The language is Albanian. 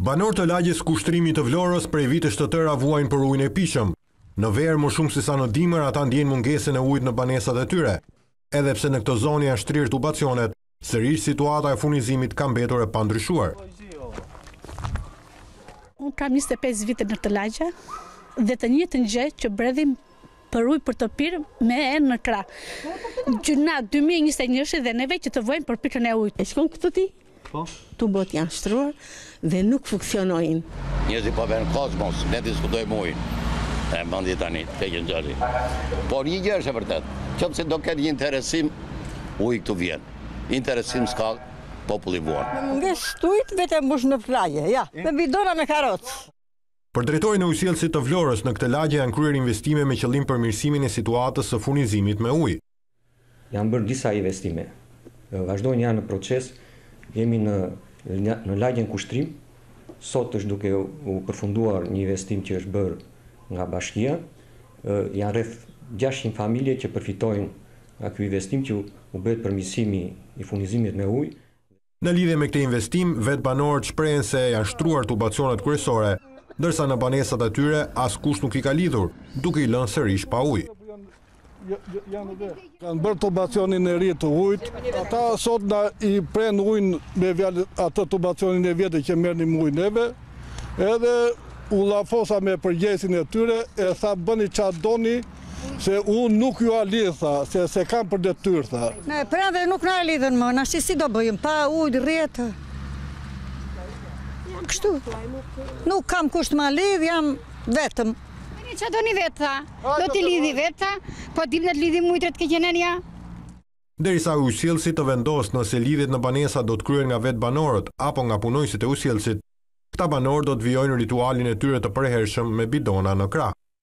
Banorë të lagjes Kushtrimit të Vlorës prej vitesh të tëra vuajnë për ujin e pijshëm. Në verë më shumë se sa në dimër ata ndjejnë mungesën e ujit në banesat e tyre. Edhe pse në këtë zonë janë shtrirë tubacionet, sërish situata e furnizimit ka mbetur e pandryshuar. Unë kam njëzet e pesë vite në këtë lagje dhe të njëjtën gjë që bredhim për ujë për të pirë me enë në krah. Gjynah 2021 dhe neve që të vuajmë për pikën e ujit. E shkon këtë ti, Tubot janë shtruar dhe nuk funksionojnë. Njerëzit po venë kozmos, ne diskutojmë ujin. E mendo tani, të keqen djali. Por një gjë është e vërtetë, qoftë se do ketë një interesim, uji këtu vjen. Interesim s'ka, populli vuan. Mungesë të ujit vete mbush në lagje, ja, me bidona me karrocë. Për Drejtorin e Ujësjellësit të Vlorës, në këtë lagje janë kryer investime me qëllim përmirësimin e situatës së furnizimit me ujë. Janë bërë disa investime. Vazhdojnë janë në proces. Jemi në në lagjen Kushtrim. Sot është duke u përfunduar një investim që është bërë nga bashkia. Janë rreth gjashtëqind familje që përfitojnë nga ky investim që u bëhet përmirësimi i furnizimit me ujë. Në lidhje me këtë investim, vetë banorët shprehen se janë shtruar tubacionet kryesore, ndërsa në banesat e tyre askush nuk i ka lidhur, duke i lënë sërish pa ujë. Kanë bërë tubacionin e ri të ujit, ata sot na i prenë ujin me dhjalë atë tubacionin e vjetër që merrnim ujë neve, edhe u lafosa me përgjegjësin e tyre, e tha bëni ça doni, Se unë nuk jua lidh, tha, se s'e kam për detyrë, tha. Ne, po qe se nuk na e lidhën më, ne s'di si do bëjmë, pa ujë rrihet. Jam kështu. Nuk kam kush të ma lidhë, jam vetëm. Një që do një vetë, tha. Do t'i lidhni vetë, tha. Po t'im në të lidhi mujtret ke gjenën, ja. Derisa ujësjellësi të vendosë nëse lidhjet në banesa do të kryhen nga vetë banorët apo nga punonjësit e ujësjellësit, këta banorë do të vijojnë ritualin e tyre të përhershëm me bidona në krah.